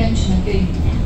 atentamente naquele né?